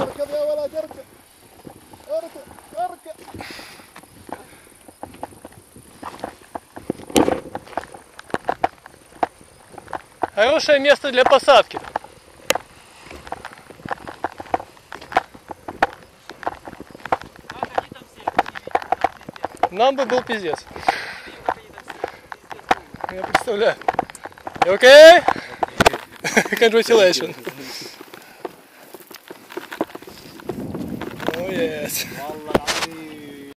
Арка, дьявола, арка. Арка, арка. Хорошее место для посадки. Нам бы был пиздец. Я представляю. You okay? Congratulations. Oh yes. Vallahi